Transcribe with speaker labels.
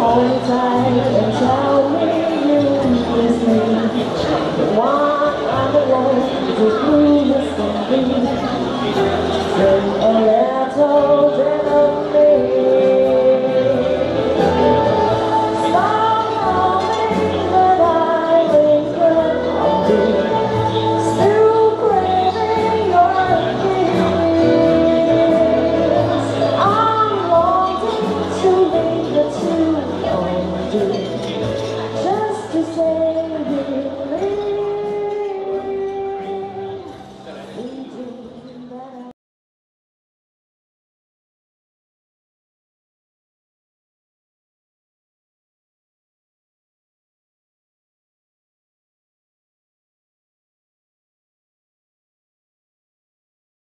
Speaker 1: 风在天上